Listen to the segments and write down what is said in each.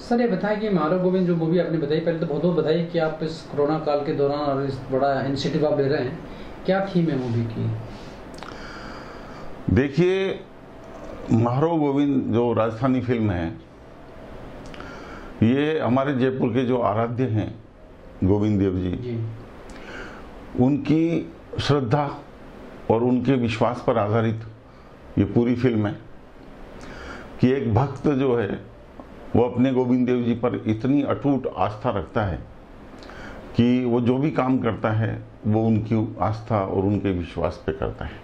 Sir, ये बताएँ कि मारो गोविंद, जो मूवी आपने बताई, पहले तो बहुत बहुत बधाई कि आप इस कोरोना काल के दौरान और इस बड़ा इनिशिएटिव आप ले रहे हैं। क्या थीम है मूवी की? देखिए महारो गोविंद जो राजस्थानी फ़िल्म है, ये हमारे जयपुर के जो आराध्य हैं गोविंद देव जी। जी। उनकी श्रद्धा और उनके विश्वास पर आधारित ये पूरी फ़िल्म है कि एक भक्त जो है वो अपने गोविंद देव जी पर इतनी अटूट आस्था रखता है कि वो जो भी काम करता है वो उनकी आस्था और उनके विश्वास पे करता है।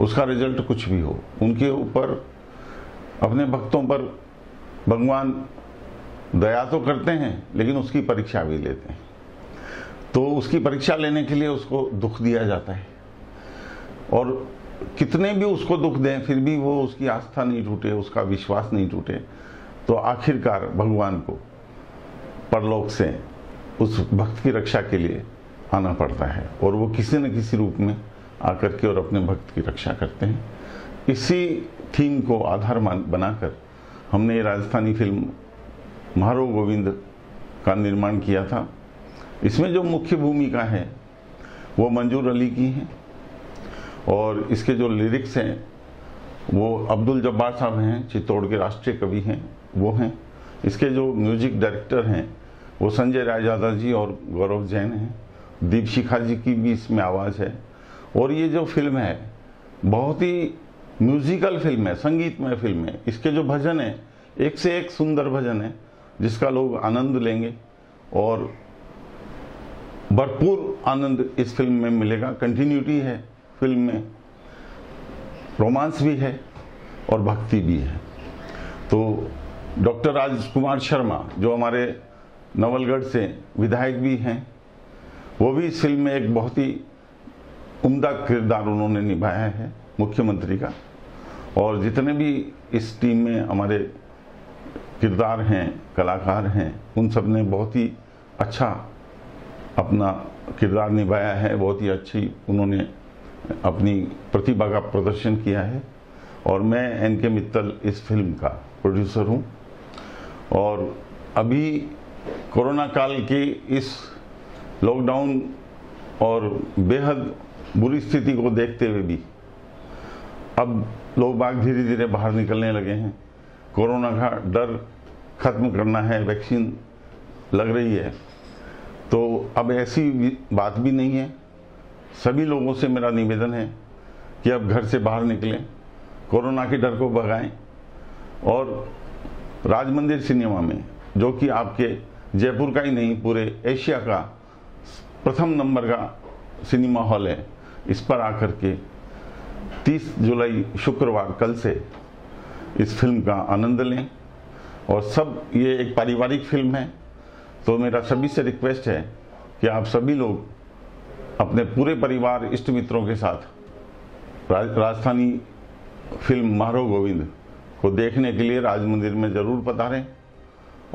उसका रिज़ल्ट कुछ भी हो। उनके ऊपर अपने भक्तों पर भगवान दया तो करते हैं लेकिन उसकी परीक्षा भी लेते हैं। तो उसकी परीक्षा लेने के लिए उसको दुख दिया जाता है। और कितने भी उसको दुख दें, फिर भी वो उसकी आस्था नहीं टूटे, उसका विश्वास नहीं टूटे तो आखिरकार भगवान को परलोक से उस भक्त की रक्षा के लिए आना पड़ता है। और वो किसी न किसी रूप में आकर के और अपने भक्त की रक्षा करते हैं। इसी थीम को आधार बनाकर हमने ये राजस्थानी फ़िल्म महारो गोविंद का निर्माण किया था। इसमें जो मुख्य भूमिका है, वो मंजूर अली की है। और इसके जो लिरिक्स हैं, वो अब्दुल जब्बार साहब हैं, चित्तौड़ के राष्ट्रीय कवि हैं, वो हैं। इसके जो म्यूज़िक डायरेक्टर हैं, वो संजय रायजादा जी और गौरव जैन हैं। दीप शिखा जी की भी इसमें आवाज़ है। और ये जो फ़िल्म है, बहुत ही म्यूजिकल फ़िल्म है, संगीतमय फ़िल्म है। इसके जो भजन हैं, एक से एक सुंदर भजन है, जिसका लोग आनंद लेंगे। और भरपूर आनंद इस फ़िल्म में मिलेगा। कंटिन्यूटी है फ़िल्म में। रोमांस भी है और भक्ति भी है। तो डॉक्टर राजकुमार शर्मा, जो हमारे नवलगढ़ से विधायक भी हैं, वो भी इस फ़िल्म में एक बहुत ही उम्दा किरदार उन्होंने निभाया है, मुख्यमंत्री का। और जितने भी इस टीम में हमारे किरदार हैं, कलाकार हैं, उन सबने बहुत ही अच्छा अपना किरदार निभाया है, बहुत ही अच्छी उन्होंने अपनी प्रतिभा का प्रदर्शन किया है। और मैं एन के मित्तल इस फ़िल्म का प्रोड्यूसर हूँ। और अभी कोरोना काल के इस लॉकडाउन और बेहद बुरी स्थिति को देखते हुए भी अब लोग बाग धीरे धीरे बाहर निकलने लगे हैं। कोरोना का डर खत्म करना है, वैक्सीन लग रही है। तो अब ऐसी बात भी नहीं है। सभी लोगों से मेरा निवेदन है कि अब घर से बाहर निकलें, कोरोना के डर को भगाएँ और राज मंदिर सिनेमा में, जो कि आपके जयपुर का ही नहीं, पूरे एशिया का प्रथम नंबर का सिनेमा हॉल है, इस पर आकर के 30 जुलाई शुक्रवार कल से इस फ़िल्म का आनंद लें। और सब ये एक पारिवारिक फ़िल्म है तो मेरा सभी से रिक्वेस्ट है कि आप सभी लोग अपने पूरे परिवार, इष्ट मित्रों के साथ राजस्थानी फ़िल्म मारो गोविंद को देखने के लिए राज मंदिर में ज़रूर पधारें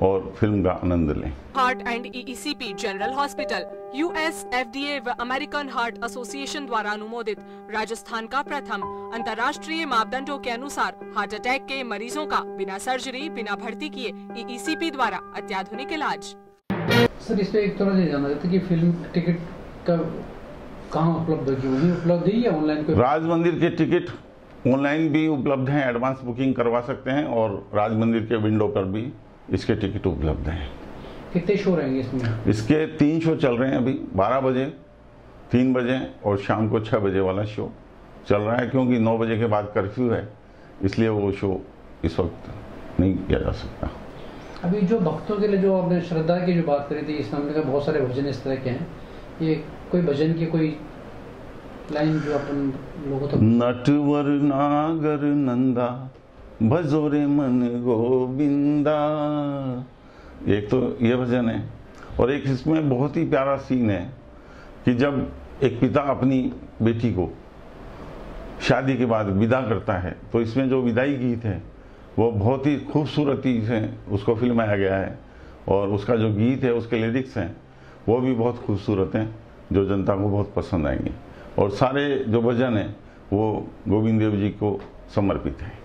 और फ़िल्म का आनंद लें। Heart and EECP general hospital US FDA व अमेरिकन हार्ट एसोसिएशन द्वारा अनुमोदित राजस्थान का प्रथम अंतर्राष्ट्रीय मापदंडों के अनुसार हार्ट अटैक के मरीजों का बिना सर्जरी बिना भर्ती किए ईईसीपी द्वारा अत्याधुनिक इलाज। सर इस पे एक थोड़ा सा जानना चाहते कि फ़िल्म टिकट का कहाँ उपलब्ध होगी वहीं उपलब्ध है ऑनलाइन कोई राज मंदिर के टिकट ऑनलाइन भी उपलब्ध हैं एडवांस बुकिंग करवा सकते हैं और राज मंदिर के विंडो पर भी इसके टिकट उपलब्ध हैं। कितने शो रहेंगे इसमें? इसके तीन शो चल रहे हैं अभी 12 बजे तीन बजे और शाम को 6 बजे वाला शो चल रहा है क्योंकि नौ बजे के बाद कर्फ्यू है इसलिए वो शो इस वक्त नहीं किया जा सकता। अभी जो भक्तों के लिए जो आपने श्रद्धा की जो बात करी थी, इस हमने का बहुत सारे भजन इस तरह के हैं। ये कोई भजन की कोई लाइन जो अपन लोगों तक नटवर नागर नंदा भजोरे मन गोविंदा। एक तो ये भजन है, और एक इसमें बहुत ही प्यारा सीन है कि जब एक पिता अपनी बेटी को शादी के बाद विदा करता है तो इसमें जो विदाई गीत है वो बहुत ही खूबसूरती से उसको फिल्माया गया है। और उसका जो गीत है, उसके लिरिक्स हैं, वो भी बहुत खूबसूरत हैं, जो जनता को बहुत पसंद आएँगे। और सारे जो भजन हैं, वो गोविंद देव जी को समर्पित हैं।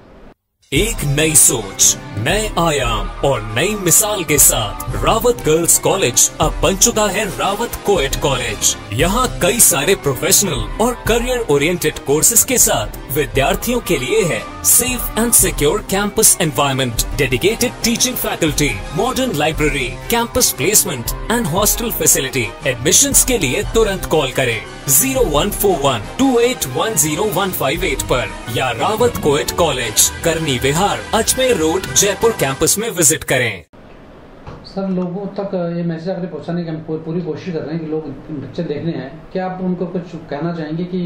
एक नई सोच, नए आयाम और नई मिसाल के साथ रावत गर्ल्स कॉलेज अब बन चुका है रावत कोएट कॉलेज। यहाँ कई सारे प्रोफेशनल और करियर ओरिएंटेड कोर्सेज के साथ विद्यार्थियों के लिए है safe and secure campus environment dedicated teaching faculty modern library campus placement and hostel facility admission के लिए तुरंत कॉल करें। Zero one four one two eight one zero one five eight पर या Rawat कोएट college Karni Vihar Ajmer road Jaipur campus में visit करें। सर लोगों तक ये मैसेज आपने पहुँचाने की हम पूरी कोशिश कर रहे हैं कि लोग पिक्चर देखने आए। क्या आप उनको कुछ कहना चाहेंगे कि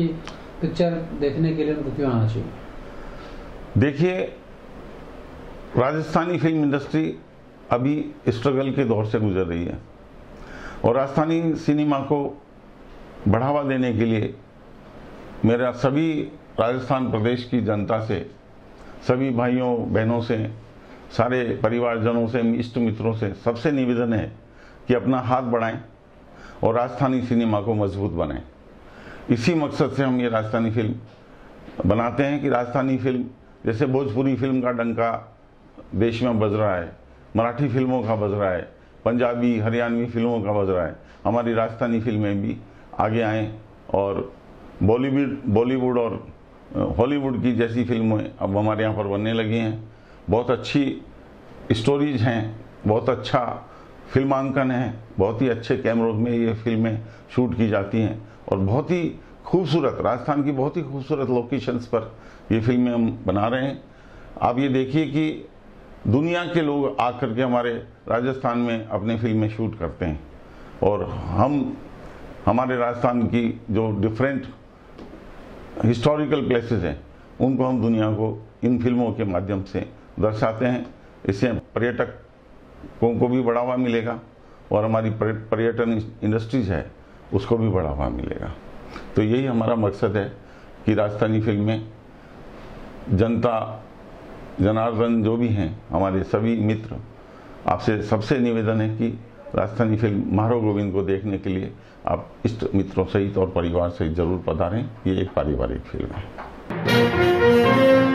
पिक्चर देखने के लिए उनको क्यों आना चाहिए? देखिए राजस्थानी फ़िल्म इंडस्ट्री अभी स्ट्रगल के दौर से गुजर रही है। और राजस्थानी सिनेमा को बढ़ावा देने के लिए मेरा सभी राजस्थान प्रदेश की जनता से, सभी भाइयों, बहनों से, सारे परिवारजनों से, इष्ट मित्रों से सबसे निवेदन है कि अपना हाथ बढ़ाएँ और राजस्थानी सिनेमा को मज़बूत बनाएँ। इसी मकसद से हम ये राजस्थानी फ़िल्म बनाते हैं कि राजस्थानी फ़िल्म, जैसे भोजपुरी फ़िल्म का डंका देश में बज रहा है, मराठी फ़िल्मों का बज रहा है, पंजाबी, हरियाणवी फ़िल्मों का बज रहा है, हमारी राजस्थानी फ़िल्में भी आगे आएँ और बॉलीवुड बॉलीवुड और हॉलीवुड की जैसी फ़िल्में अब हमारे यहाँ पर बनने लगी हैं। बहुत अच्छी स्टोरीज हैं, बहुत अच्छा फिल्मांकन है, बहुत ही अच्छे कैमरों में ये फ़िल्में शूट की जाती हैं और बहुत ही खूबसूरत, राजस्थान की बहुत ही खूबसूरत लोकेशंस पर ये फ़िल्में हम बना रहे हैं। आप ये देखिए कि दुनिया के लोग आकर के हमारे राजस्थान में अपने फ़िल्में शूट करते हैं और हम हमारे राजस्थान की जो डिफरेंट हिस्टोरिकल प्लेसेस हैं, उनको हम दुनिया को इन फ़िल्मों के माध्यम से दर्शाते हैं। इससे पर्यटकों को भी बढ़ावा मिलेगा और हमारी पर्यटन इंडस्ट्रीज़ है, उसको भी बढ़ावा मिलेगा। तो यही हमारा मकसद है कि राजस्थानी फ़िल्में, जनता, जनार्दन जो भी हैं, हमारे सभी मित्र, आपसे सबसे निवेदन है कि राजस्थानी फ़िल्म महारो गोविंद को देखने के लिए आप इष्ट मित्रों सहित और परिवार सहित ज़रूर पधारें। ये एक पारिवारिक फ़िल्म है।